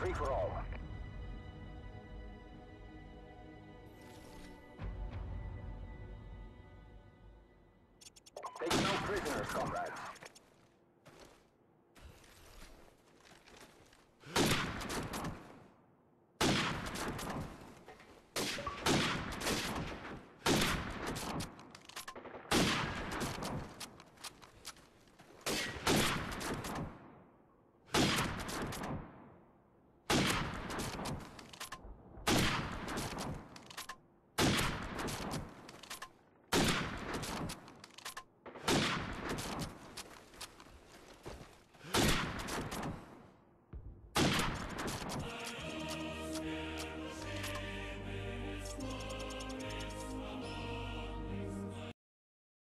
Free for all. Take no prisoners, comrades.